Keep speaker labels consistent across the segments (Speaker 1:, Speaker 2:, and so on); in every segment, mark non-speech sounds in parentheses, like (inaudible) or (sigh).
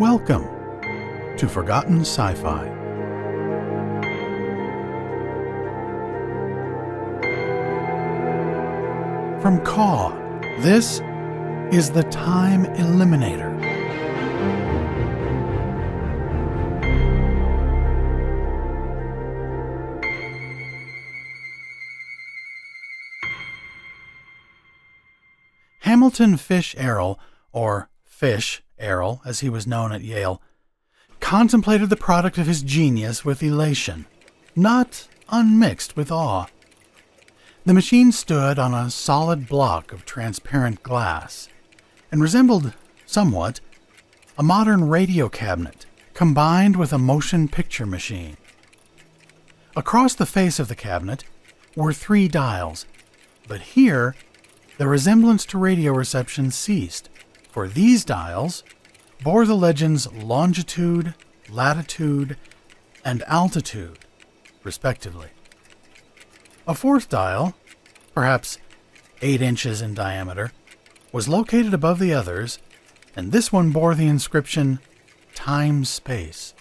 Speaker 1: Welcome to Forgotten Sci Fi. From Kaw, this is the Time Eliminator. Hamilton Fish Errol, or Fish Errol as he was known at Yale, contemplated the product of his genius with elation, not unmixed with awe. The machine stood on a solid block of transparent glass and resembled, somewhat, a modern radio cabinet combined with a motion picture machine. Across the face of the cabinet were three dials, but here the resemblance to radio reception ceased, for these dials bore the legends longitude, latitude, and altitude, respectively. A fourth dial, perhaps eight inches in diameter, was located above the others, and this one bore the inscription Time Space.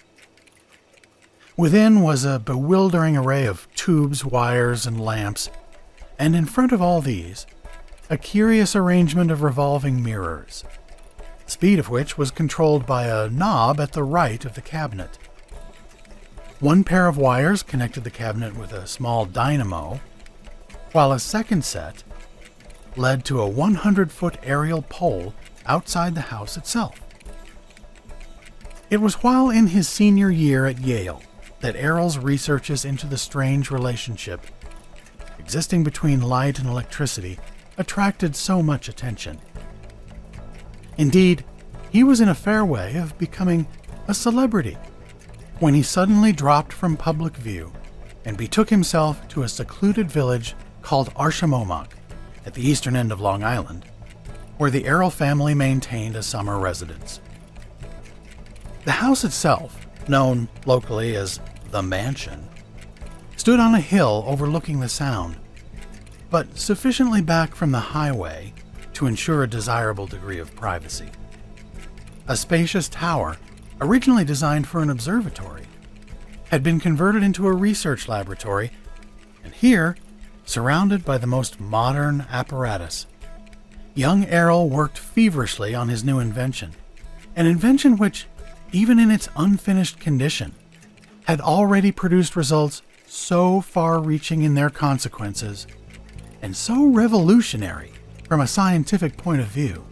Speaker 1: Within was a bewildering array of tubes, wires, and lamps, and in front of all these, a curious arrangement of revolving mirrors, speed of which was controlled by a knob at the right of the cabinet. One pair of wires connected the cabinet with a small dynamo, while a second set led to a 100 foot aerial pole outside the house itself. It was while in his senior year at Yale that Errol's researches into the strange relationship existing between light and electricity attracted so much attention. Indeed, he was in a fair way of becoming a celebrity when he suddenly dropped from public view and betook himself to a secluded village called Arshamomaque at the eastern end of Long Island, where the Errol family maintained a summer residence. The house itself, known locally as the Mansion, stood on a hill overlooking the Sound but sufficiently back from the highway to ensure a desirable degree of privacy. A spacious tower, originally designed for an observatory, had been converted into a research laboratory, and here, surrounded by the most modern apparatus, young Errol worked feverishly on his new invention, an invention which, even in its unfinished condition, had already produced results so far reaching in their consequences and so revolutionary from a scientific point of view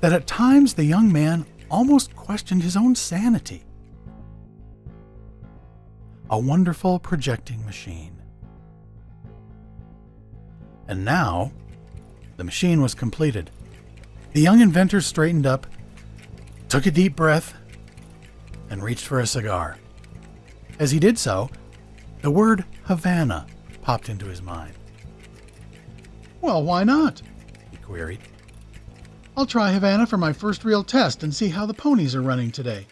Speaker 1: that at times the young man almost questioned his own sanity. A wonderful projecting machine. And now, the machine was completed. The young inventor straightened up, took a deep breath, and reached for a cigar. As he did so, the word Havana popped into his mind.
Speaker 2: Well, why not? Queried. I'll try Havana for my first real test and see how the ponies are running today.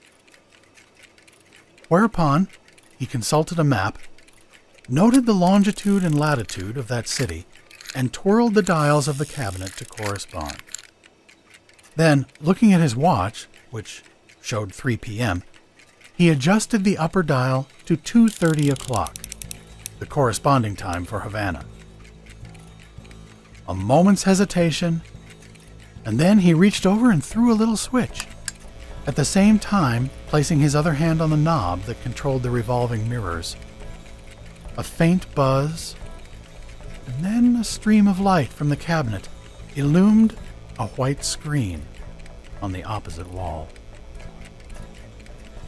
Speaker 1: Whereupon, he consulted a map, noted the longitude and latitude of that city, and twirled the dials of the cabinet to correspond. Then, looking at his watch, which showed 3 p.m., he adjusted the upper dial to 2:30 o'clock, the corresponding time for Havana a moment's hesitation, and then he reached over and threw a little switch, at the same time placing his other hand on the knob that controlled the revolving mirrors. A faint buzz, and then a stream of light from the cabinet illumined a white screen on the opposite wall.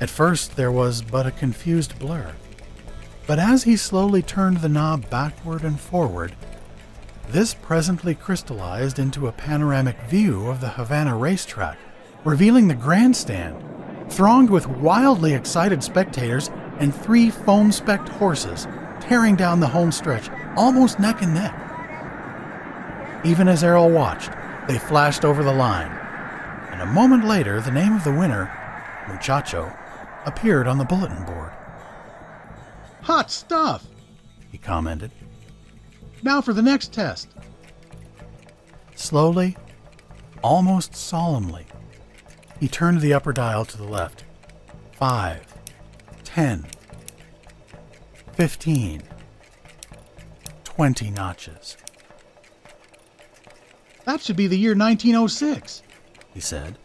Speaker 1: At first, there was but a confused blur, but as he slowly turned the knob backward and forward, this presently crystallized into a panoramic view of the Havana racetrack, revealing the grandstand, thronged with wildly excited spectators and three foam specked horses tearing down the home stretch almost neck and neck. Even as Errol watched, they flashed over the line, and a moment later the name of the winner, Muchacho, appeared on the bulletin board.
Speaker 2: Hot stuff, he commented. Now for the next test.
Speaker 1: Slowly, almost solemnly, he turned the upper dial to the left. Five, ten, fifteen, twenty notches.
Speaker 2: That should be the year 1906,
Speaker 1: he said.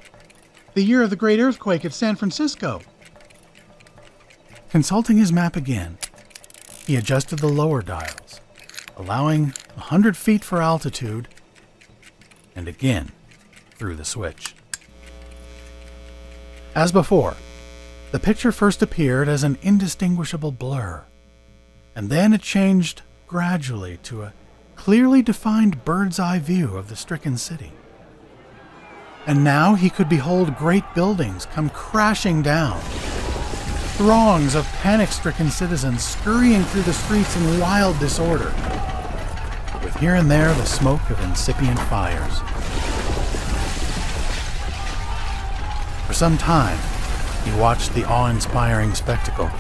Speaker 2: The year of the great earthquake at San Francisco.
Speaker 1: Consulting his map again, he adjusted the lower dials, allowing a hundred feet for altitude, and again through the switch. As before, the picture first appeared as an indistinguishable blur, and then it changed gradually to a clearly defined bird's eye view of the stricken city. And now he could behold great buildings come crashing down, throngs of panic stricken citizens scurrying through the streets in wild disorder, with here and there the smoke of incipient fires. For some time, he watched the awe inspiring spectacle,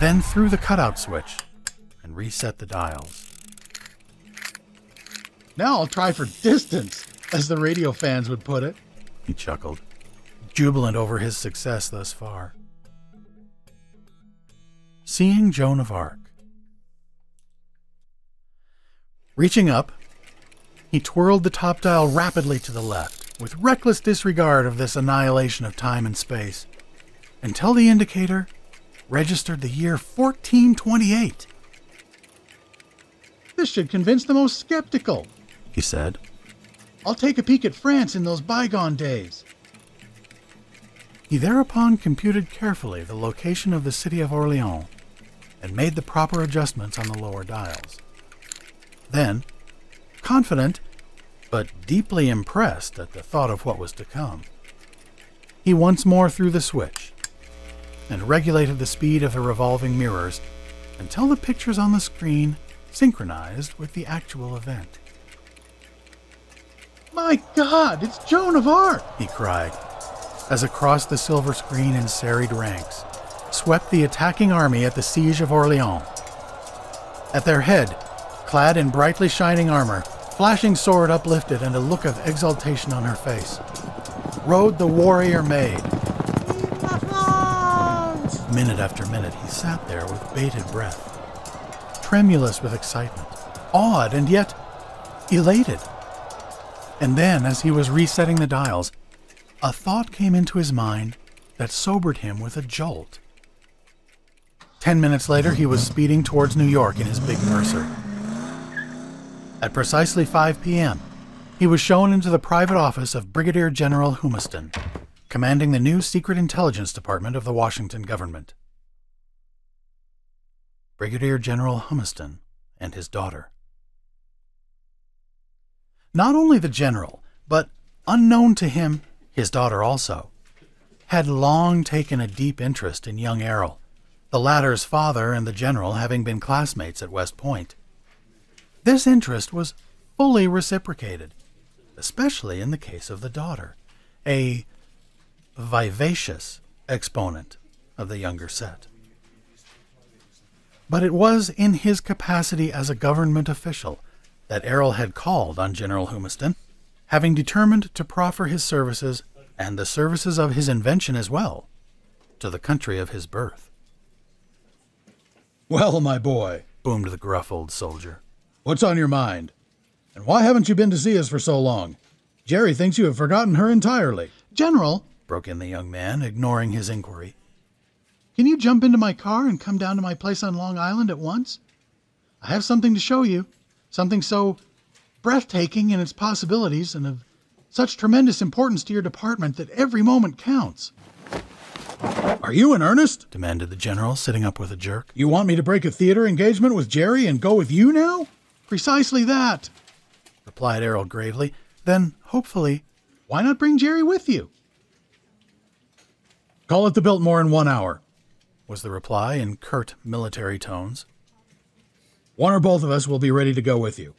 Speaker 1: then threw the cutout switch and reset the dials.
Speaker 2: Now I'll try for distance, as the radio fans would put it.
Speaker 1: He chuckled, jubilant over his success thus far. Seeing Joan of Arc. Reaching up, he twirled the top dial rapidly to the left, with reckless disregard of this annihilation of time and space, until the indicator registered the year 1428.
Speaker 2: This should convince the most skeptical
Speaker 1: he said.
Speaker 2: I'll take a peek at France in those bygone days.
Speaker 1: He thereupon computed carefully the location of the city of Orleans and made the proper adjustments on the lower dials. Then, confident but deeply impressed at the thought of what was to come, he once more threw the switch and regulated the speed of the revolving mirrors until the pictures on the screen synchronized with the actual event.
Speaker 2: My God, it's Joan of Arc!
Speaker 1: he cried, as across the silver screen in serried ranks swept the attacking army at the siege of Orleans. At their head, clad in brightly shining armor, flashing sword uplifted and a look of exultation on her face, rode the warrior maid. Minute after minute, he sat there with bated breath, tremulous with excitement, awed and yet elated. And then, as he was resetting the dials, a thought came into his mind that sobered him with a jolt. Ten minutes later, he was speeding towards New York in his big Mercer. At precisely 5 p.m., he was shown into the private office of Brigadier General Humiston, commanding the new Secret Intelligence Department of the Washington government. Brigadier General Humiston and his daughter. Not only the general, but unknown to him, his daughter also, had long taken a deep interest in young Errol, the latter's father and the general having been classmates at West Point. This interest was fully reciprocated, especially in the case of the daughter, a vivacious exponent of the younger set. But it was in his capacity as a government official that Errol had called on General Humiston, having determined to proffer his services and the services of his invention as well to the country of his birth.
Speaker 2: Well, my boy,
Speaker 1: boomed the gruff old soldier,
Speaker 2: what's on your mind? And why haven't you been to see us for so long? Jerry thinks you have forgotten her entirely. General,
Speaker 1: broke in the young man, ignoring his inquiry.
Speaker 2: Can you jump into my car and come down to my place on Long Island at once? I have something to show you. Something so breathtaking in its possibilities and of such tremendous importance to your department that every moment counts. Are you in earnest?
Speaker 1: demanded the general, sitting up with a jerk.
Speaker 2: You want me to break a theater engagement with Jerry and go with you now? Precisely that,
Speaker 1: replied Errol gravely. Then, hopefully,
Speaker 2: why not bring Jerry with you? Call at the Biltmore in one hour,
Speaker 1: was the reply in curt military tones.
Speaker 2: One or both of us will be ready to go with you.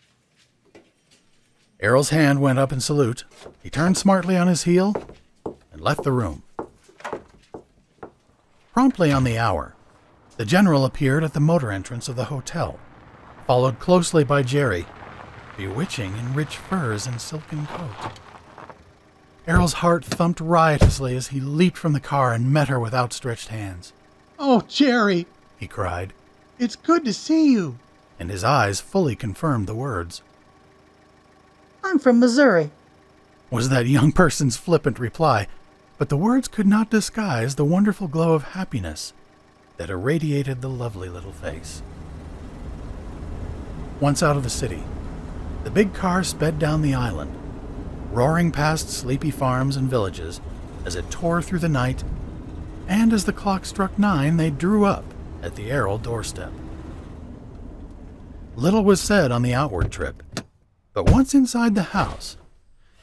Speaker 1: Errol's hand went up in salute. He turned smartly on his heel and left the room. Promptly on the hour, the general appeared at the motor entrance of the hotel, followed closely by Jerry, bewitching in rich furs and silken coat. Errol's heart thumped riotously as he leaped from the car and met her with outstretched hands.
Speaker 2: Oh, Jerry,
Speaker 1: he cried,
Speaker 2: it's good to see you.
Speaker 1: and his eyes fully confirmed the words.
Speaker 3: I'm from Missouri.
Speaker 1: Was that young person's flippant reply, but the words could not disguise the wonderful glow of happiness that irradiated the lovely little face. Once out of the city, the big car sped down the island, roaring past sleepy farms and villages as it tore through the night, and as the clock struck nine, they drew up at the Errol doorstep. Little was said on the outward trip, but once inside the house,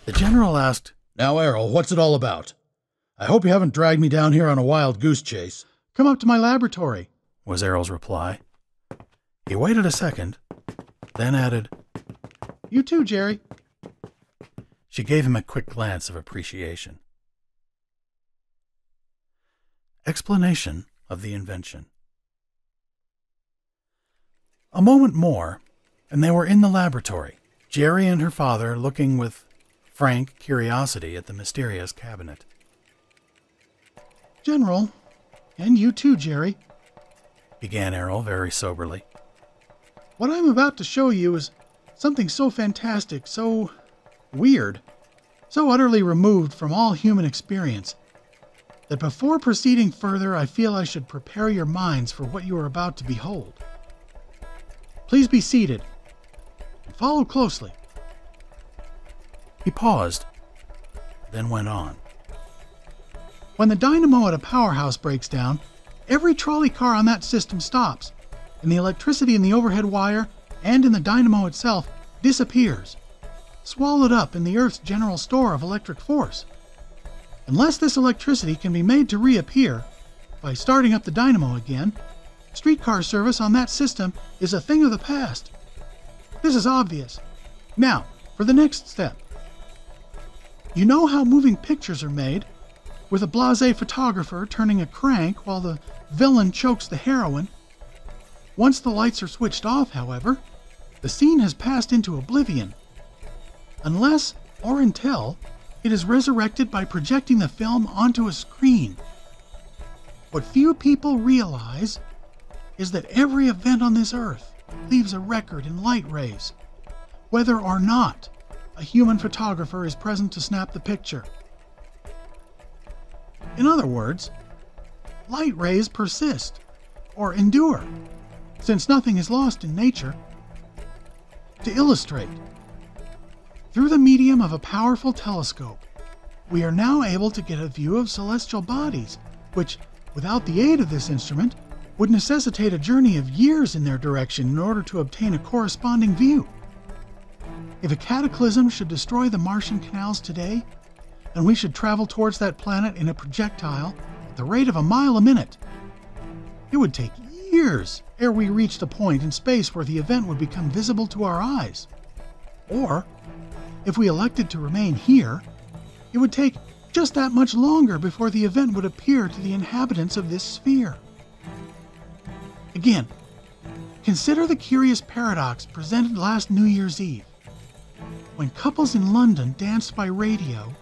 Speaker 1: the general asked,
Speaker 2: Now, Errol, what's it all about? I hope you haven't dragged me down here on a wild goose chase. Come up to my laboratory.
Speaker 1: was Errol's reply. He waited a second, then added,
Speaker 2: You too, Jerry.
Speaker 1: She gave him a quick glance of appreciation. Explanation of the invention. A moment more, and they were in the laboratory, Jerry and her father looking with frank curiosity at the mysterious cabinet.
Speaker 2: General, and you too, Jerry.
Speaker 1: Began Errol very soberly.
Speaker 2: What I'm about to show you is something so fantastic, so weird, so utterly removed from all human experience, that before proceeding further, I feel I should prepare your minds for what you are about to behold. Please be seated and follow closely.
Speaker 1: He paused, then went on.
Speaker 2: When the dynamo at a powerhouse breaks down, every trolley car on that system stops, and the electricity in the overhead wire and in the dynamo itself disappears, swallowed up in the Earth's general store of electric force. Unless this electricity can be made to reappear by starting up the dynamo again, streetcar service on that system is a thing of the past. This is obvious. Now, for the next step. You know how moving pictures are made with a blase photographer turning a crank while the villain chokes the heroine. Once the lights are switched off, however, the scene has passed into oblivion. Unless, or until, it is resurrected by projecting the film onto a screen. What few people realize is that every event on this earth leaves a record in light rays, whether or not a human photographer is present to snap the picture. In other words, light rays persist or endure, since nothing is lost in nature. To illustrate, through the medium of a powerful telescope, we are now able to get a view of celestial bodies, which, without the aid of this instrument, would necessitate a journey of years in their direction in order to obtain a corresponding view. If a cataclysm should destroy the Martian canals today, and we should travel towards that planet in a projectile at the rate of a mile a minute, it would take years ere we reached a point in space where the event would become visible to our eyes. Or, if we elected to remain here, it would take just that much longer before the event would appear to the inhabitants of this sphere. Again, consider the curious paradox presented last New Year's Eve. When couples in London danced by radio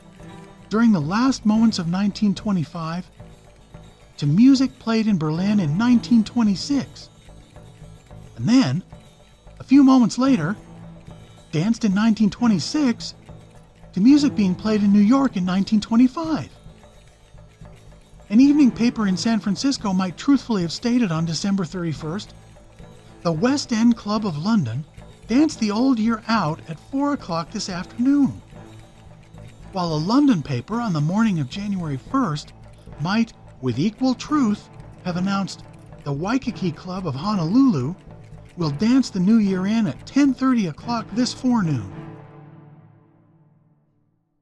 Speaker 2: during the last moments of 1925 to music played in Berlin in 1926. And then, a few moments later, danced in 1926 to music being played in New York in 1925. An evening paper in San Francisco might truthfully have stated on December 31st The West End Club of London danced the old year out at 4 o'clock this afternoon. While a London paper on the morning of January 1st might, with equal truth, have announced the Waikiki Club of Honolulu will dance the new year in at 10:30 o'clock this forenoon.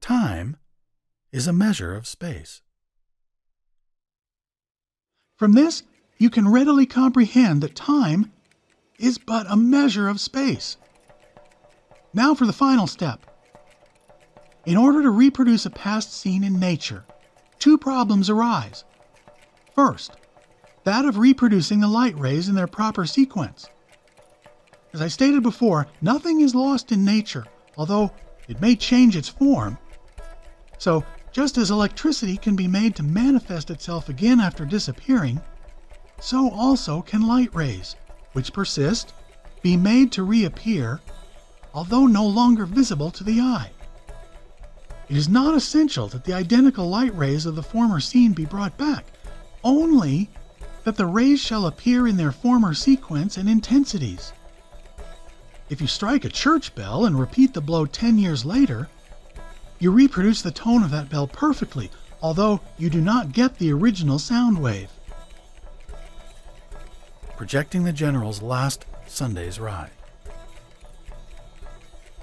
Speaker 1: Time is a measure of space.
Speaker 2: From this, you can readily comprehend that time is but a measure of space. Now for the final step. In order to reproduce a past scene in nature, two problems arise. First, that of reproducing the light rays in their proper sequence. As I stated before, nothing is lost in nature, although it may change its form. So, just as electricity can be made to manifest itself again after disappearing, so also can light rays, which persist, be made to reappear, although no longer visible to the eye. It is not essential that the identical light rays of the former scene be brought back, only that the rays shall appear in their former sequence and intensities. If you strike a church bell and repeat the blow 10 years later, you reproduce the tone of that bell perfectly, although you do not get the original sound wave.
Speaker 1: Projecting the General's last Sunday's ride.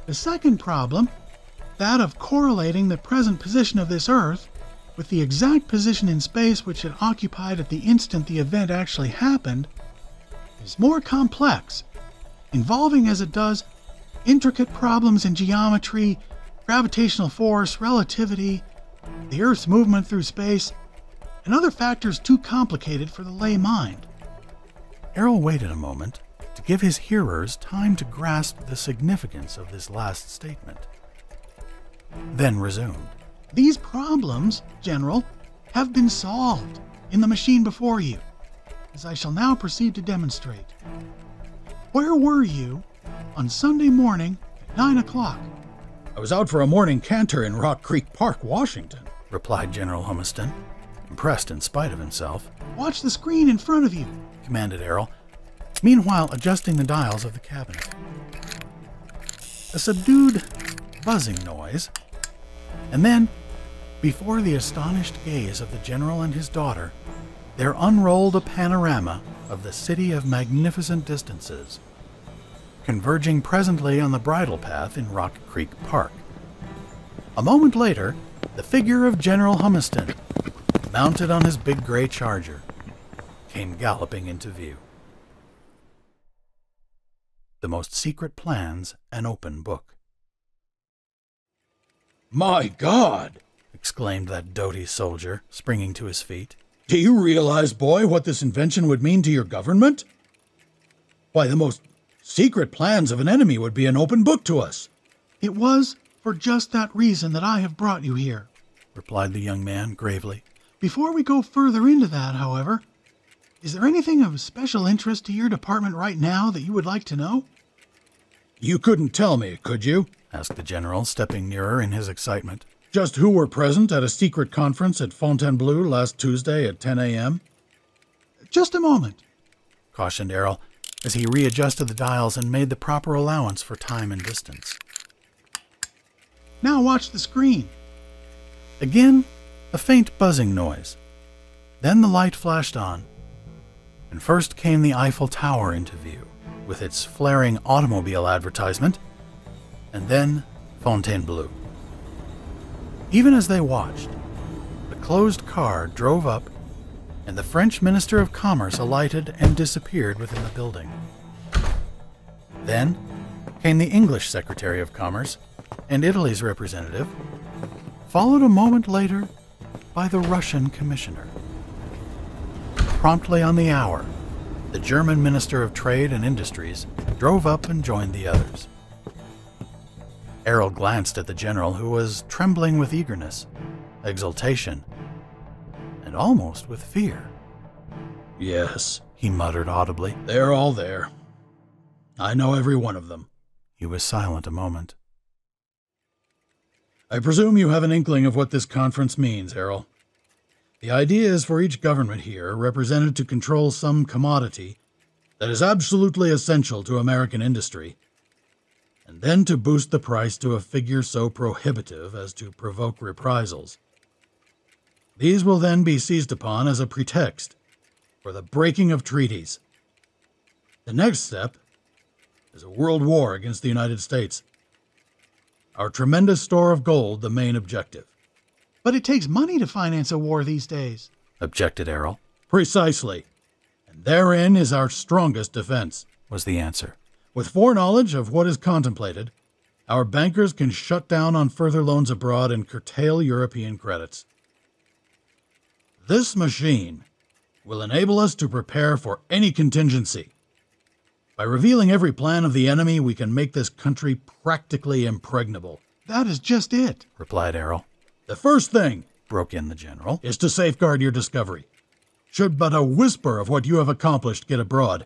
Speaker 2: The second problem, that of correlating the present position of this Earth with the exact position in space which it occupied at the instant the event actually happened, is more complex, involving as it does intricate problems in geometry, gravitational force, relativity, the Earth's movement through space, and other factors too complicated for the lay mind.
Speaker 1: Errol waited a moment to give his hearers time to grasp the significance of this last statement. Then resumed.
Speaker 2: These problems, General, have been solved in the machine before you, as I shall now proceed to demonstrate. Where were you on Sunday morning at 9 o'clock?
Speaker 4: I was out for a morning canter in Rock Creek Park, Washington,
Speaker 1: replied General Humiston, impressed in spite of himself.
Speaker 2: Watch the screen in front of you,
Speaker 1: commanded Errol, meanwhile adjusting the dials of the cabinet. A subdued buzzing noise, and then, before the astonished gaze of the general and his daughter, there unrolled a panorama of the city of magnificent distances, converging presently on the bridle path in Rock Creek Park. A moment later, the figure of General Humiston, mounted on his big gray charger, came galloping into view. The most secret plans an open book.
Speaker 4: My God!
Speaker 1: exclaimed that doughty soldier, springing to his feet.
Speaker 4: Do you realize, boy, what this invention would mean to your government? Why, the most secret plans of an enemy would be an open book to us.
Speaker 2: It was for just that reason that I have brought you here,
Speaker 1: replied the young man gravely.
Speaker 2: Before we go further into that, however, is there anything of special interest to your department right now that you would like to know?
Speaker 4: You couldn't tell me, could you?
Speaker 1: asked the general, stepping nearer in his excitement.
Speaker 4: Just who were present at a secret conference at Fontainebleau last Tuesday at 10 a.m.?
Speaker 2: Just a moment,
Speaker 1: cautioned Errol as he readjusted the dials and made the proper allowance for time and distance.
Speaker 2: Now watch the screen.
Speaker 1: Again, a faint buzzing noise. Then the light flashed on, and first came the Eiffel Tower into view, with its flaring automobile advertisement and then Fontainebleau. Even as they watched, the closed car drove up, and the French Minister of Commerce alighted and disappeared within the building. Then came the English Secretary of Commerce and Italy's representative, followed a moment later by the Russian Commissioner. Promptly on the hour, the German Minister of Trade and Industries drove up and joined the others. Errol glanced at the general, who was trembling with eagerness, exultation, and almost with fear.
Speaker 4: Yes,
Speaker 1: he muttered audibly.
Speaker 4: They're all there. I know every one of them.
Speaker 1: He was silent a moment.
Speaker 4: I presume you have an inkling of what this conference means, Errol. The idea is for each government here, represented to control some commodity that is absolutely essential to American industry, and then to boost the price to a figure so prohibitive as to provoke reprisals. These will then be seized upon as a pretext for the breaking of treaties. The next step is a world war against the United States. Our tremendous store of gold, the main objective.
Speaker 2: But it takes money to finance a war these days,
Speaker 1: objected Errol.
Speaker 4: Precisely. And therein is our strongest defense,
Speaker 1: was the answer.
Speaker 4: With foreknowledge of what is contemplated, our bankers can shut down on further loans abroad and curtail European credits. This machine will enable us to prepare for any contingency. By revealing every plan of the enemy, we can make this country practically impregnable.
Speaker 2: That is just it,
Speaker 1: replied Errol.
Speaker 4: The first thing
Speaker 1: broke in the general.
Speaker 4: is to safeguard your discovery. Should but a whisper of what you have accomplished get abroad,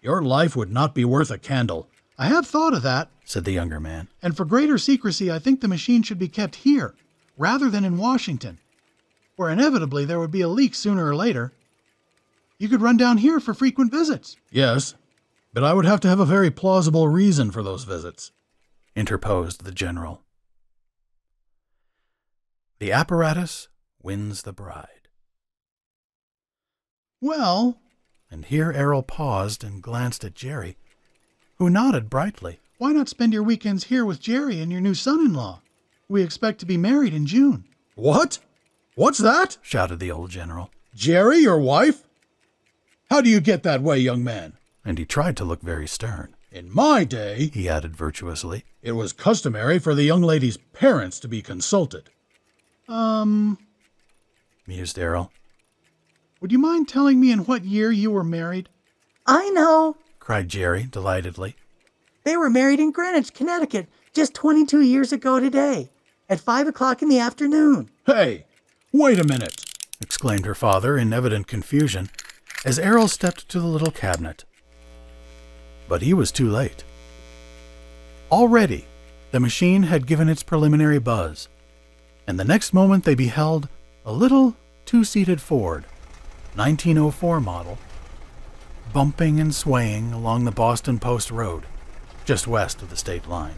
Speaker 4: your life would not be worth a candle.
Speaker 2: I have thought of that,
Speaker 1: said the younger man.
Speaker 2: and for greater secrecy, I think the machine should be kept here rather than in Washington, where inevitably there would be a leak sooner or later. You could run down here for frequent visits.
Speaker 4: Yes, but I would have to have a very plausible reason for those visits.
Speaker 1: interposed the general. The apparatus wins the bride.
Speaker 2: Well,
Speaker 1: And here Errol paused and glanced at Jerry, who nodded brightly.
Speaker 2: why not spend your weekends here with Jerry and your new son in law? We expect to be married in June.
Speaker 4: What? What's that?
Speaker 1: shouted the old general,
Speaker 4: Jerry, your wife? How do you get that way, young man?
Speaker 1: and he tried to look very stern.
Speaker 4: In my day,
Speaker 1: He added virtuously,
Speaker 4: it was customary for the young lady's parents to be consulted.
Speaker 2: Um,
Speaker 1: mused Errol.
Speaker 2: would you mind telling me in what year you were married?
Speaker 3: I know.
Speaker 1: cried Jerry delightedly.
Speaker 3: They were married in Greenwich, Connecticut, just 22 years ago today, at 5 o'clock in the afternoon.
Speaker 4: Hey, wait a minute.
Speaker 1: exclaimed her father in evident confusion as Errol stepped to the little cabinet. But he was too late. Already, the machine had given its preliminary buzz, and the next moment they beheld a little two seated Ford, 1904 model, bumping and swaying along the Boston Post Road, just west of the state line.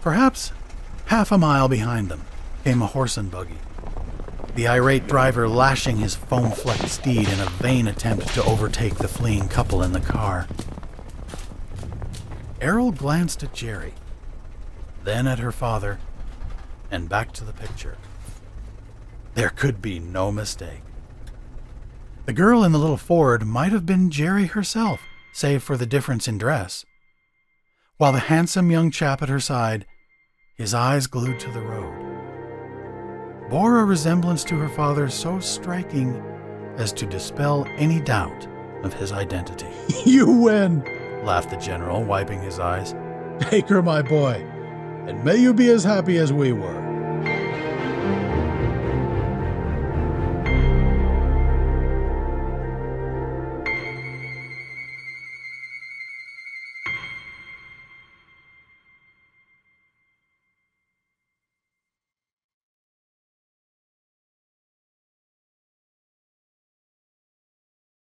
Speaker 1: Perhaps half a mile behind them came a horse and buggy the irate driver lashing his foam flecked steed in a vain attempt to overtake the fleeing couple in the car. Errol glanced at Jerry, then at her father, and back to the picture. There could be no mistake. The girl in the little Ford might have been Jerry herself, save for the difference in dress, while the handsome young chap at her side, his eyes glued to the road, bore a resemblance to her father so striking as to dispel any doubt of his identity. (laughs)
Speaker 4: You win.
Speaker 1: laughed the general, wiping his eyes.
Speaker 4: Take her, my boy, and may you be as happy as we were.